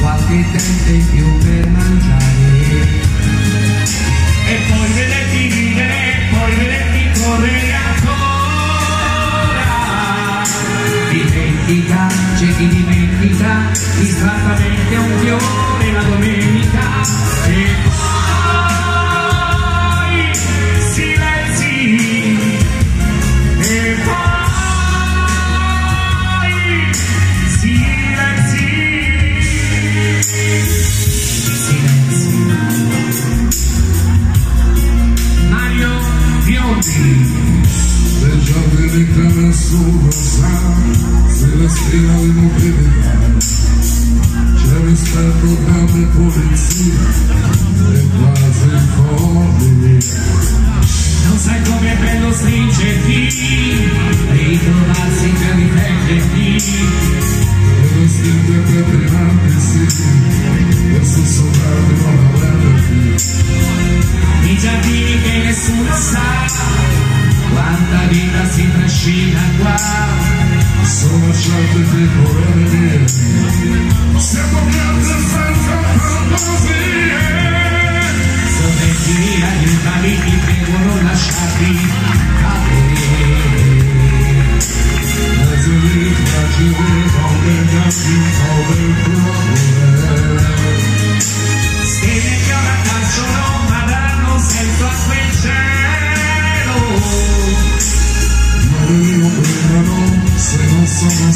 qualche tempo in più per mangiare e poi vederti ridere, poi vederti correre ancora. Dimentica, c'è chi dimentica, distrattamente un fiore entraba su rosal, Celestina de movilidad. Ya me está tocando policía, de paz en familia. Non sai come prendo stringe vita si trascina qua sono scelte piccole mie